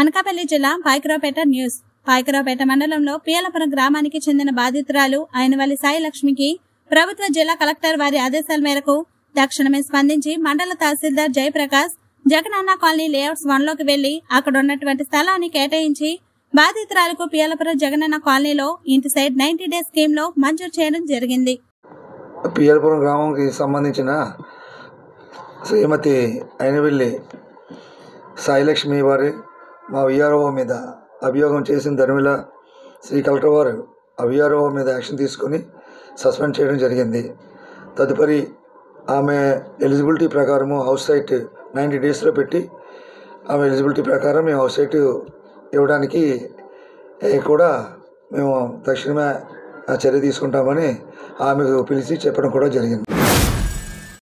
అనకాపల్లి జిల్లా పాయకరావుపేట న్యూస్. పాయకరావుపేట మండలంలో పియలపురం గ్రామానికి చెందిన బాధితురాలు అయినవల్లి సాయి లక్ష్మికి ప్రభుత్వ జిల్లా కలెక్టర్ వారి ఆదేశాల మేరకు తక్షణమే స్పందించి మండల తహసీల్దార్ జయప్రకాష్ జగనన్న కాలనీ లేఅవుట్స్ వన్లోకి వెళ్ళి అక్కడ ఉన్నటువంటి స్థలాన్ని కేటాయించి బాధితురాలకు పియలపురం జగనన్న కాలనీలో ఇంటి సైడ్ నైన్టీ డేస్ స్కీమ్లో మంజూరు చేయడం జరిగింది. పియలపురం గ్రామంకి సంబంధించిన శ్రీమతి అయినవెల్లి సాయిలక్ష్మి వారి మా విఆర్ఓ మీద అభియోగం చేసిన ధర్మిల శ్రీ కలెక్టర్ వారు ఆ విఆర్ఓ మీద యాక్షన్ తీసుకొని సస్పెండ్ చేయడం జరిగింది. తదుపరి ఆమె ఎలిజిబిలిటీ ప్రకారము హౌస్ సైట్ నైంటీ డేస్లో పెట్టి ఆమె ఎలిజిబిలిటీ ప్రకారం మేము హౌస్ సైట్ ఇవ్వడానికి కూడా మేము తక్షణమే ఆ చర్య తీసుకుంటామని ఆమెకు పిలిచి చెప్పడం కూడా జరిగింది.